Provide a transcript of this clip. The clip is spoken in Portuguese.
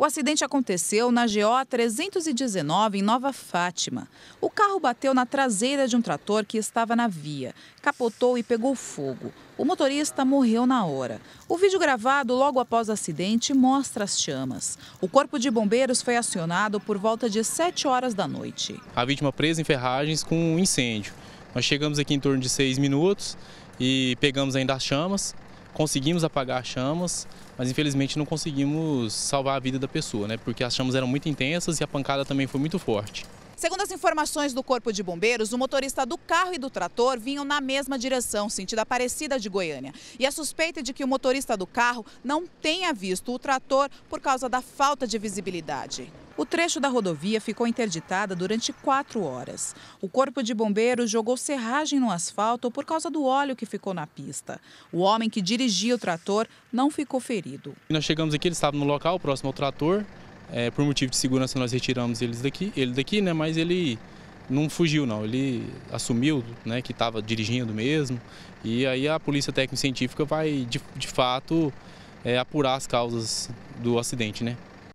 O acidente aconteceu na GO 319, em Nova Fátima. O carro bateu na traseira de um trator que estava na via, capotou e pegou fogo. O motorista morreu na hora. O vídeo gravado logo após o acidente mostra as chamas. O corpo de bombeiros foi acionado por volta de 7 horas da noite. A vítima presa em ferragens com um incêndio. Nós chegamos aqui em torno de 6 minutos e pegamos ainda as chamas conseguimos apagar as chamas, mas infelizmente não conseguimos salvar a vida da pessoa, né? Porque as chamas eram muito intensas e a pancada também foi muito forte. Segundo as informações do Corpo de Bombeiros, o motorista do carro e do trator vinham na mesma direção, sentido Aparecida de Goiânia. E a suspeita é de que o motorista do carro não tenha visto o trator por causa da falta de visibilidade. O trecho da rodovia ficou interditada durante quatro horas. O Corpo de Bombeiros jogou serragem no asfalto por causa do óleo que ficou na pista. O homem que dirigia o trator não ficou ferido. Nós chegamos aqui, ele estava no local, próximo ao trator. É, por motivo de segurança, nós retiramos eles daqui, ele daqui, né? Mas ele não fugiu, não. Ele assumiu né, que estava dirigindo mesmo. E aí a Polícia Técnico Científica vai, de, de fato, é, apurar as causas do acidente, né?